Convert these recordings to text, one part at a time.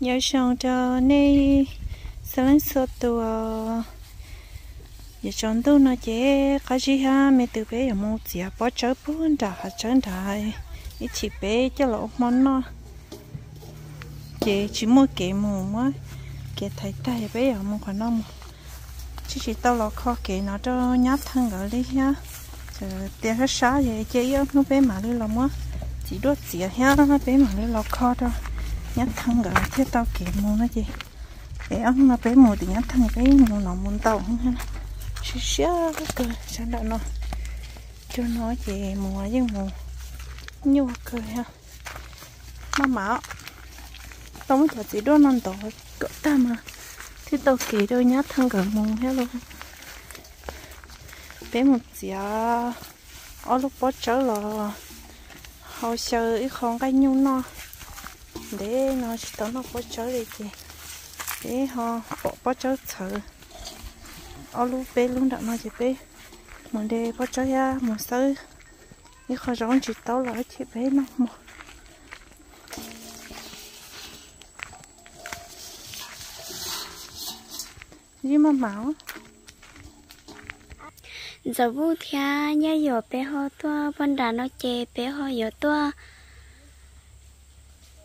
nhớ xong cho nên sẽ lên số tua nhớ chọn tu ờ, nó chế có gì ha. Mẹ từ bé ở mông chỉ bỏ chớ bốn đã hạt chân đại ít chỉ bé cho lỗ món nó. Chế chỉ mua kệ mù mà kệ thấy tay bé ở mông còn nó chỉ chỉ tao lọ kho kệ nó cho nhát thân ở đi ha. Tiền hết sáng vậy chế yếu nó bé mà đi làm á chỉ đốt chỉ ha bé mà đi lọ kho thôi nhát thân ở thế tao kiếm mua nó gì để ông nó bé mua thì nhát thân bé mua nó muốn tàu không ha. Xí xí cơ, sao đâu nó. Cho nó về mua với mua nhiều cơ ha. Mà mà tao mới thật chỉ đôi non tổ cỡ ta mà. Thì tao kỹ đôi nhát thân cỡ mua hết luôn. Bé một chỉ ở lúc bó trở là hồ sơ ít không cái nhu nó để nó chỉ tao nó bó trở đi chị để họ bỏ bó trở thử, ở lúc bé luôn đặng nó chị bé một đề bỏ cho ya một sơ để khó giống chỉ tao lại chị bé nó một gì mà máu giờ vu thia nhớ giờ bé ho tua văn đà nó chè bé ho giờ tua.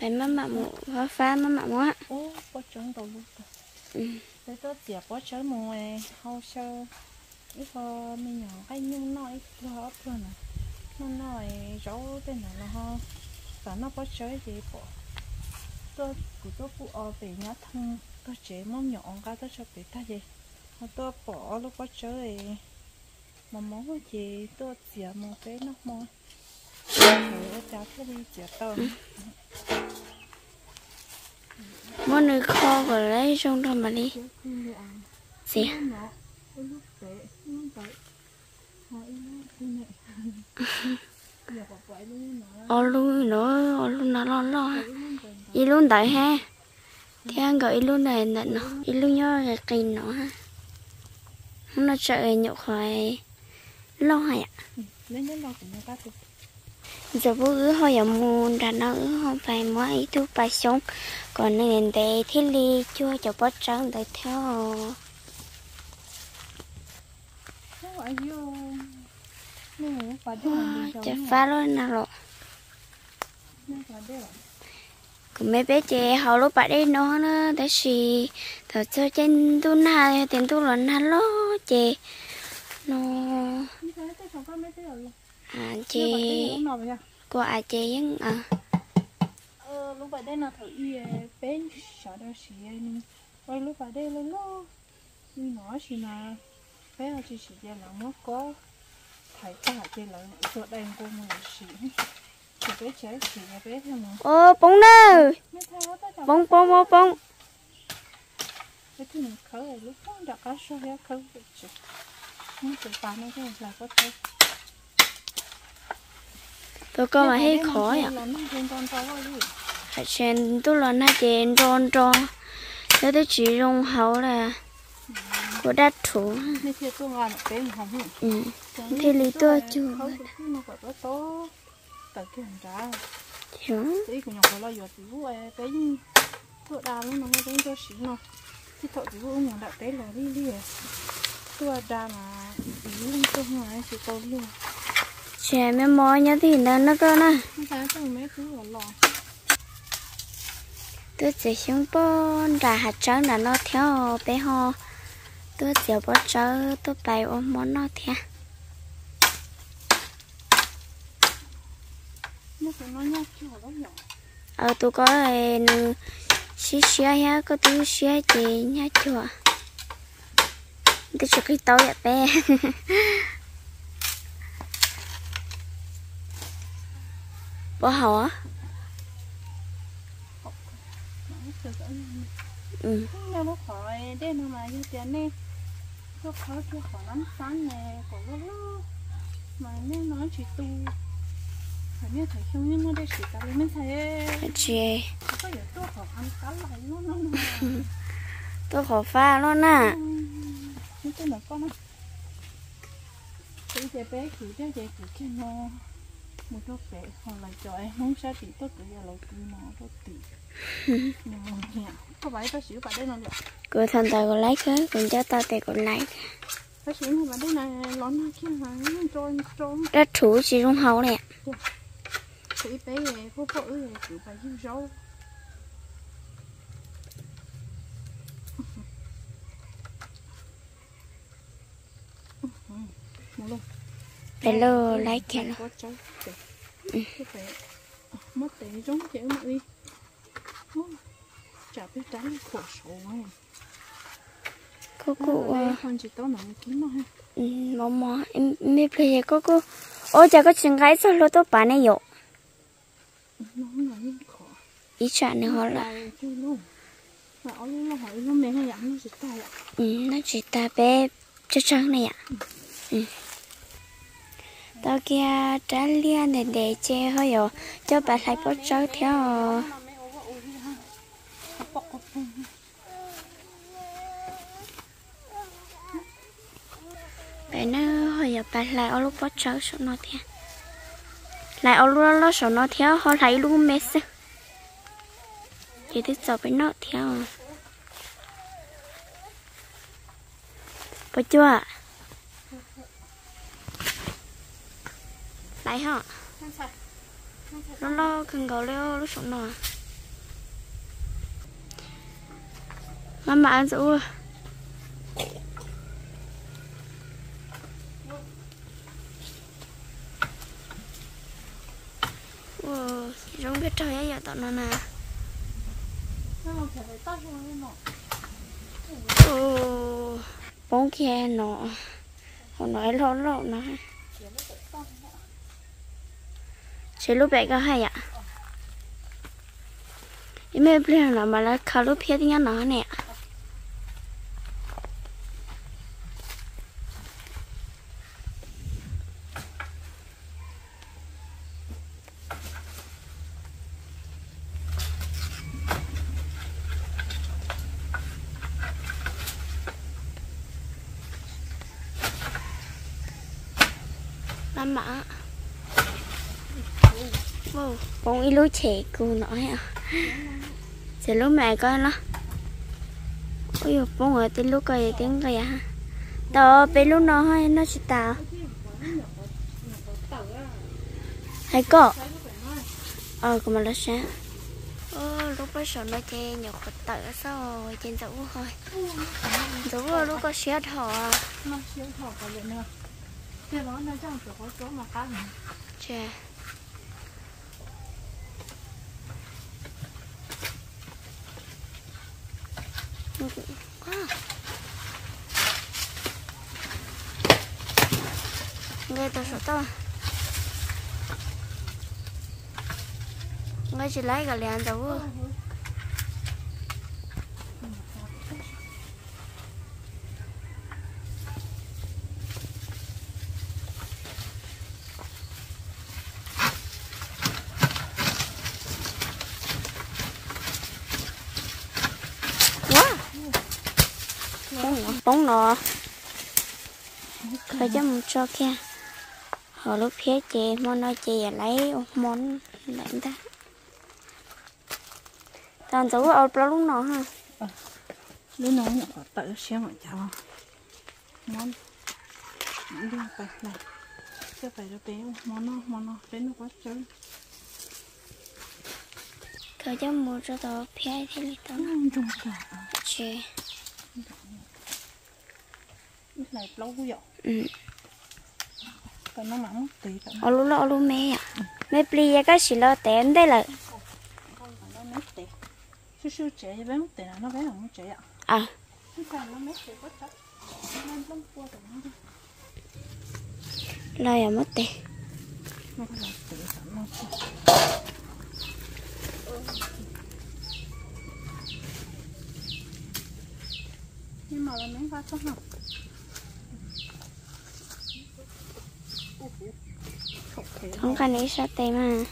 nhiều chiều có chỗ chả có mình không có này là chó chỉ có tông cái thứ sống đảm đó luôn hả tôi xuống đàn để thế li ạ bé má mạ mụ phá phá má mạ mụ á ô có trứng đầu luôn ừ thế tôi chỉ có chơi mùa hậu sơ. Ít có mình nhỏ cái nhung nói tôi hấp luôn à nó nói rau tên là nó ho và nó có chơi gì bỏ. Tôi của tôi phụ ở về nhà thằng tôi chế món nhỏ cái tôi cho bé ta gì mà tôi bỏ lúc có chơi mà món gì tôi chỉ một cái nó mò rồi cháu cái đi chỉ tao. Món nơi kho của lấy trong đó mà đi gì nó lúc bé lúc bé hỏi nó như này giờ bỏ vậy luôn nó ở luôn nữa ở luôn nó lo lo. Y luôn tại ha. Thì anh gọi y luôn này nè nó y luôn nhớ cái cây nó ha. Nó sợ nhậu khỏi lo hay ạ cũng cái giờ bố ứ họ giờ mua ra nó ứ họ phải mua ít thuốc bài sống. Còn nên để thế li chưa cho bớt trắng để theo. Rồi phá luôn nào lộ. Cũng mấy bé trẻ họ lúc bạn đi nó nó để gì thở cho trên tu na tiền tu lần na lo chị nó Như cái à Như chị à? của à chị vẫn à. Ờ, lúc vậy đây là thử y bên sợ đâu xì nên Rồi lúc vậy đây là lo Nhưng nó xì là Bé là chị xì ra là nó có ta hạt chị là Chỗ đây cô mà xì Chị bé trẻ xì nhà bé theo mà. Ô bông nè bông bông bông bông Cái thứ mình khởi lúc đó đã có số hết khởi được chứ Nó tự phá nó cái là có thể tôi có mà thấy khó là nó rồi hạt sen tu lần na chị tròn tròn thế tôi chỉ dùng hậu là của đất thủ. Tôi ừ. Thế lý tôi chưa nó là Tôi đà luôn nó mới cho xí nó Thì tội tiểu ông đã tế là đi đi Tôi đà mà Ý tôi ai chỉ tôi luôn trẻ mấy mò nhá thì nó nó cơ nè. Tôi chỉ xuống bón ra hạt trắng là nó theo bé ho. Tôi chỉ bó trớ tôi bày ôm món nó theo. Ờ tôi có nữ xí xí ha có tôi xí chị nhá chùa. Tôi chỉ cái tàu vậy bé bỏ hầu á, ừ. Nó khỏi đây nó mà như tiền nè lúc khỏi chưa khỏi lắm sáng nè còn lúc mà nên nói chỉ tu phải biết thấy không nhưng mà đây chỉ cả mới thấy chị có giờ tôi khỏi ăn cá lại luôn tôi khó pha luôn nè cái này con á. Cái bé bé cứ bé cứ kia nó một đôi bé hoặc là trời không sao thì tôi cứ giờ lâu cứ nó tôi tỉ nhưng mà nhẹ có phải có xíu phải đây nó được cô thân tao có like hết còn cho tao thì có like có xíu mà phải đây này lón nó kia mà trôi trôi. Rất thú chỉ trong hậu nè. Cái bé này có vợ này cứ phải một luôn hello like hello cái phải mất tiền giống chịu mà đi chả biết tránh khổ số ấy cô cô con chỉ tao nằm kín nó ha. Ừ, mò mò em em bây cô cô ôi chả có chuyện gái sao lo tôi bán này khó ý chuyện này họ là ừ, nó chỉ ta bé cho trắng này ạ. Ừ tao kia trả lia để để che hơi rồi cho bà lại bắt cháu theo. Bé nó hơi giờ bà lại ở lúc bắt cháu số nó theo. Lại ở lúc nó số nó theo, họ thấy luôn mệt chứ chỉ thích sợ bé nó theo. Bà chưa Lại hả Nó lo cần gấu leo lúc sống nọ. Mama ăn rượu Wow, giống biết trời ấy giờ tao nó nè. Ồ, bóng kia nó Họ nói lo lo nó chế lúc bé có hay ạ Em mẹ bây giờ mà là khá lúc phía tiếng nó nè Bóng ít lúc trẻ cô nói à. Chỉ lúc mẹ coi nó. Ôi dồi, bóng ở tên lúc coi tiếng coi à. Tao bé lúc nó hay nó chỉ tao Hay có Ờ, còn mà nó sẽ. Ờ, lúc bây giờ nó chê nhiều khổ tự sao rồi trên dấu thôi Dấu rồi lúc có xe thỏ à nó thọ cả vậy nữa cái đó nó trong chỗ có chỗ mà cá này Chà Nghe tao sợ tao. Nghe chỉ lấy cả liền tao Quá Nọ Khởi cho một cho kia. Hồi lúc phía chị món nói chị lấy món đánh ta. Tàn dấu ở đó lúc nọ ha? Đứa nó nhận có tự xem ở cháu món. Đi phải này cái phải nó bé món nó món nó bé nó quá chơi Khởi cho một cho tao phía thế lý tao. Nó chung cả. Chị này lâu rồi. Ừ. Còn nó mắng tí Ở lúc ở lúc mẹ à Mẹ ya cái xí lo tém đây là không chú chú trẻ bé mất tiền nó bé không trẻ ạ. À. Cái phải nó mấy tí quá chắc. Nên lắm qua tụi nó đi lo ya mất tì nó có làm tí cả nó nhưng mà là mấy ba số học không cần đi sao tê mà.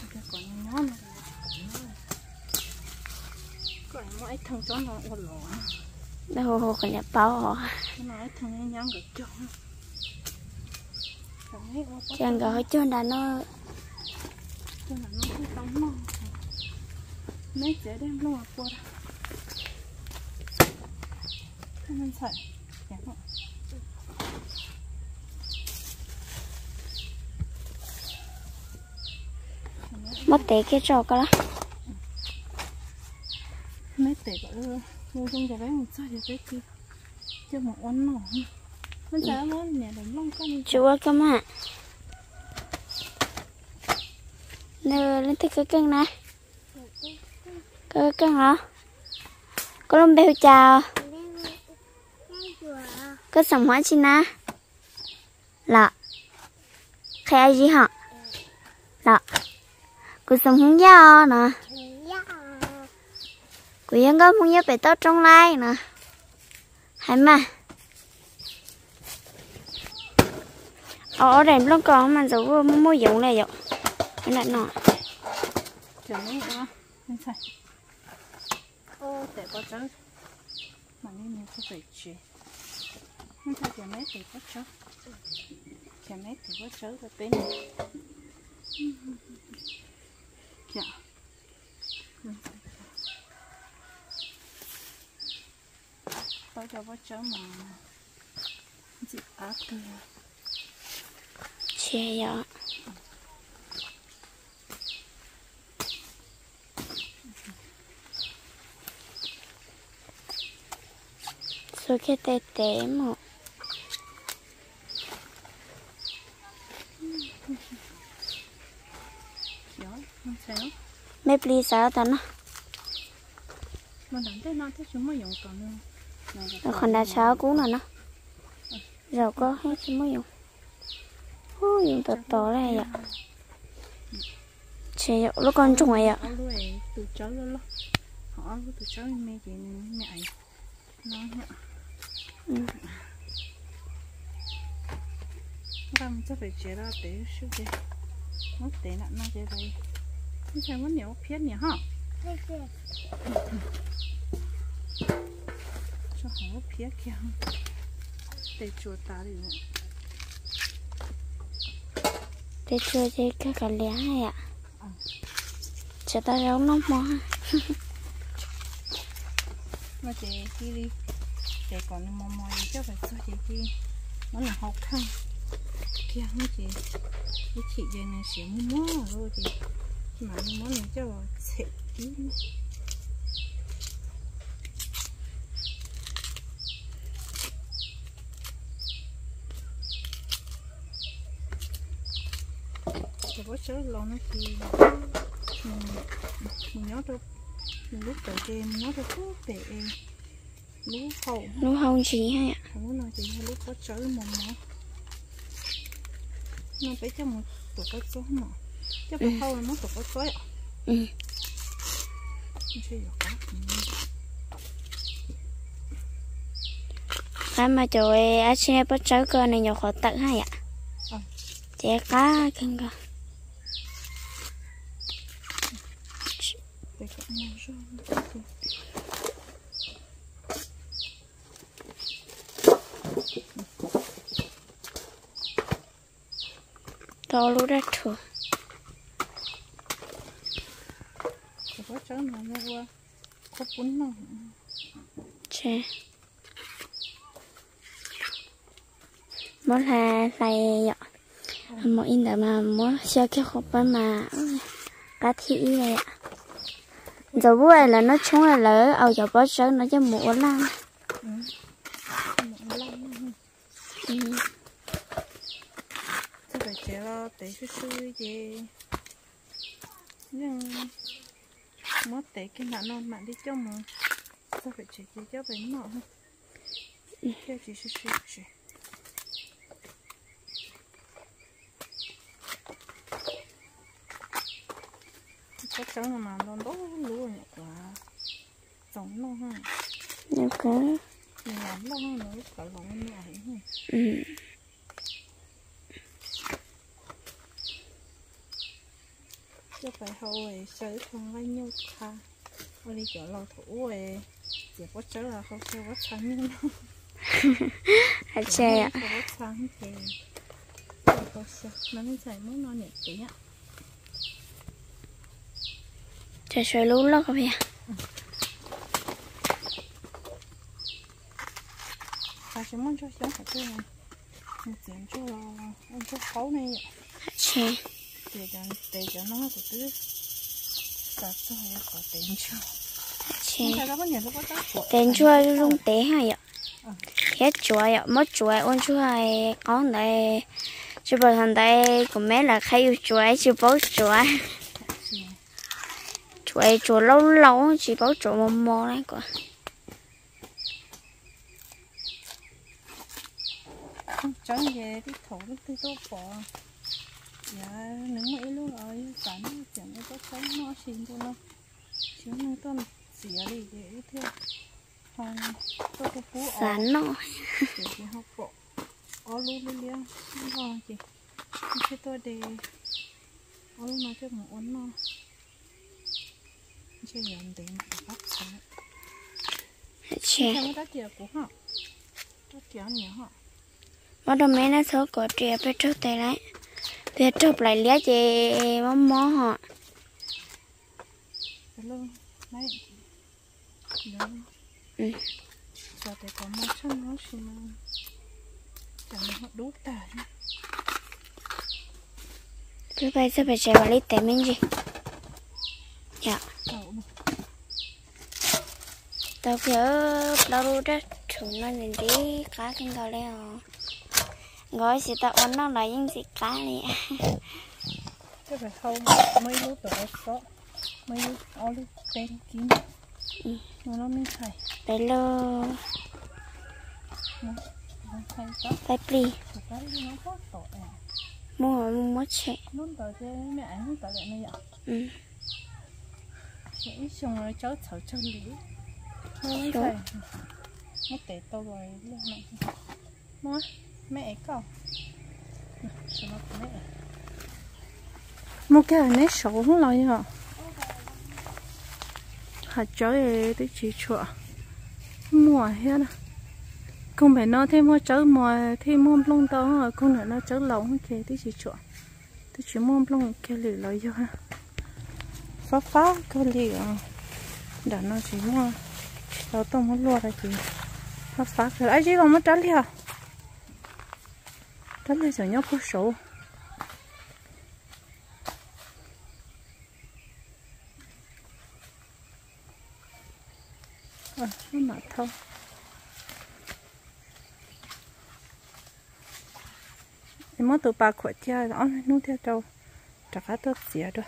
Còn mỗi thằng chó nó ổn lỏ đâu hồ còn nhập bao hả? Nói thằng chó cho đàn nó. cho nó không tắm mấy trẻ đem luôn qua đó mình sợ mất té cái trò cái đó mấy té bảo mua trong cái bánh một sao thì cái kia. Cho một ón nỏ mình sợ nó nè đừng long con chúa cơ mà. Nè lên tới cái cân này. Cái cân hả? Có lông bèo chào có sầm hóa chi na? Lạ khai gì hả? Lạ cô sầm không gió nè. Cô yên có muốn nhớ về tao trong lai nè. Hay mà? Ở đây nó còn mà dấu mua dụng này vậy cái này nọ. Chờ mấy nữa mình sợ ô để có trắng mà nên mình phải chơi mình sợ chờ mấy thì có chờ mấy thì có rồi bên này dạ bao giờ có trắng mà chị áp từ chia vậy số cái tê tê một giỏi mình sợ mấy pli sao tao nó còn đã sao cú nào nó rồi có hết chúng mới dùng. Ô dùng tọt tọt này vậy. Chị lúc con trùng này ạ. Từ cháu đó. Họ từ cháu mẹ chị mẹ nó nhá. Ừ. làm cho phải chế ra để suy chế nó để nặng nó chế đây như muốn nhiều phiết nhỉ hả cho họ phiết kia để chuột ta đi nữa để chưa chơi cái cả lẻ này ạ cho ta mò mà chị kia đi chị còn mò mò gì phải cho chị kia nó là học khăn kia nó chị cái chị về này xỉu mua mua rồi chị mà món này cho vào sệt tí thì có số lâu nó thì mình mình nhớ mình lúc đầu kia mình nhớ được thuốc để lú hậu. Lú hậu gì hay ạ không nói gì lúc có chớ mà nó. Nó phải cho một tổ có số mà cho phải hậu nó tổ có số ạ. Ừ. Chưa được cá cái mà trời á xe bắt trái cơ này nhỏ khó tận hay ạ. Ờ. trẻ cá kinh cơ. Để cả màu chớ mà nó qua. Có bún nó che muốn là ạ mỗi in để mà muốn xe cái hộp mà cá thị này ạ. Giờ bữa này là nó chúng là lỡ ao giờ bớt sớm nó cho mũ lăng. Chứ phải chế lo để sư sư gì nhưng mất để cái nạn non mạng đi cho mà. Sao phải chế chế cho bánh nọ không cho chị sư sư chế chắc chắn là mà nó đốt luôn nhỉ quá. Giống nó ha nhiều cái làm lâu nữa cả lòng này ừ chứ phải ấy sới không bao nhiêu kha ở đi chỗ lò thủ ấy chỉ có sới là không sới có sáng nhưng à chè ạ. không có sáng thì có sới nó mới chạy muốn nó nhẹ tí ạ. Chè xoay lú lắm các bạn ta chỉ muốn cho sống phải cái này một tiền cho là ông cho khấu này ạ. À chè để cho để cho nó của tứ ta cho hay có tiền cho bao có tên chua luôn té hay ạ hết chua ạ mất chua ôn chua hay con này chú bảo thằng đây của mẹ là khai chua chú bảo chua chua chua lâu lâu chỉ bảo chua mò mò này không chẳng về đi thổ đi tư tô bỏ dạ nếu mà lúc ở sẵn chẳng có sống nó xin cho nó chứ nó tôi xỉa đi để theo còn tôi có phú ở sán nó để chị học bộ ở luôn luôn liền không còn chị không phải tôi để ở luôn mà cho một uốn nó chơi nhận tiền mà bắt sáng chè. Sao đó chè của họ. Đó chè nhỉ họ. Bắt đầu mẹ nó thở cổ trẻ bé trước tay lại bé trước lại lẽ chị mó mó họ Ừ. giờ thì có một chân nó chỉ mà chẳng họ đốt tải Bye bye, sẽ phải chạy vào lấy tay mình gì? Dạ, tao phía đâu đó, chúng nó nhìn tí cá kinh cầu leo. Gói sẽ tạo ổn nó là những gì cá này. cái phải không mấy lúc đó có mấy lúc ó lúc tên kín nó nó mới thầy Bé nó có tay pli, cái nó tội à mua mua mất chạy. nó tờ cho mẹ anh tờ lại này ạ. Ừ, xong rồi cháu thở chân lý. Nó mới thầy nó tệ tôi rồi nó mẹ cậu sao mẹ? Cái này xấu không lo hả? Hạt trời thì chỉ chua mùa hết à không phải nó thêm mua chớ mùa thêm mua lông to, rồi không nữa nó chớ lỏng kì thì chỉ chua tới chỉ mua lông kia lì lo cho ha phá phá cái lì à. Đã nó chỉ mua. Tao tôm nó luôn ra chỉ phá phá cái ấy chỉ còn mất trắng liền trắng liền nhóc có số à nó mà thôi em mất tụ ba khỏe cha đó nó theo trâu chả cá tốt dễ đâu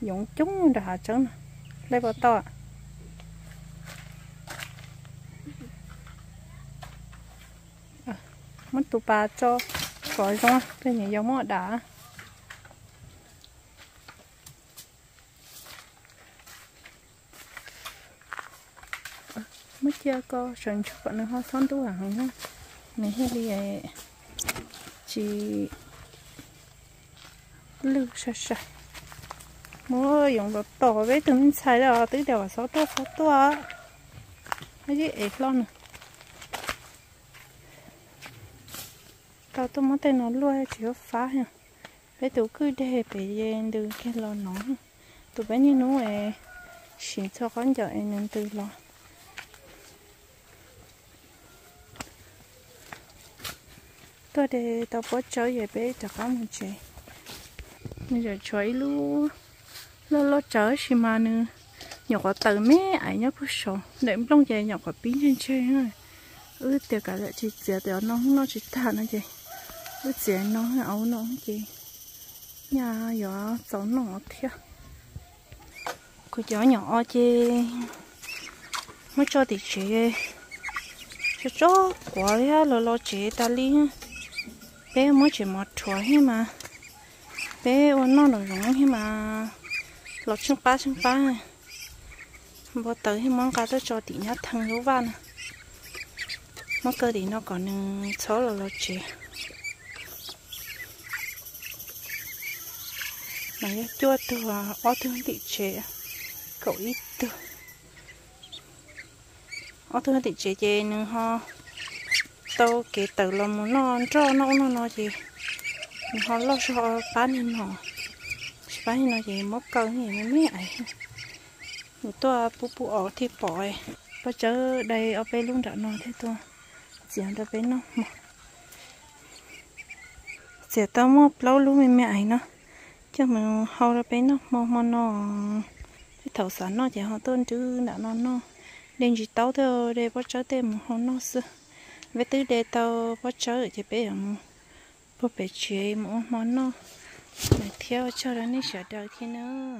dùng chúng đã hạ trứng lấy vào to à, mất tụ ba cho có xong cái nhà giống họ đã. Mất chưa có sần chút bọn nó hoa son tu hàng ha này hết đi ấy? Chỉ lưu sơ sơ. Mua dùng đồ to với từng xài đó tới là sáu tua sáu tua. Cái gì? Ấy lo nữa. Tao tôi muốn tên nó luôn chỉ có phá nha bé tụi cứ để bé yên đừng cái lo nó tụi bé như nó ấy xin cho con giờ em nên từ lo. Tôi để tao bỏ chơi về bé cho con một chơi bây giờ chơi luôn lo lo chơi xí mà nữa nhỏ có tờ mẹ ấy nhá bút sổ để trong chơi nhỏ có pin trên chơi thôi, ừ tiệt cả lại chị tiệt tiệt nó nó chỉ thả nó chơi ừ tiệt nó áo nó chơi nhà nhỏ cháu nó thiệt cô cháu nhỏ chơi mới cho thì chơi cho cho quả ya lo lo chơi ta li bé mới chỉ một chuột hết mà bé ôn nó rồi rong hết mà lọt chân ba chân ba bố tới thì món cá tôi cho tí nhát thằng lúa van món cơ thì nó còn nâng số là lo chè mà nhá chua từ ở à? thương thị chế cậu ít từ ở thương thị chế chế nữa ho tao kể từ là muốn nó cho nó nó nó gì? Họ lo cho bán đi nó bán đi nó gì? Mất cân gì mới mấy ấy một tua bù bù ở thì bỏ ấy. Bây giờ đây, ở bên luôn đã nó thế tôi diễn ra bên nó, mà. Sẽ tao mua lâu luôn mình mẹ ấy nó cho mình hầu ra bên nó mà mò nó. Thầu sản nó chỉ họ tôn chứ đã nó nó. Nên chỉ tao thôi để bắt chớ thêm họ nó xưa. Với tư để tao bắt chớ chỉ bé em bố bé chơi một món nó. Để theo cho nó nên sợ đời thế nữa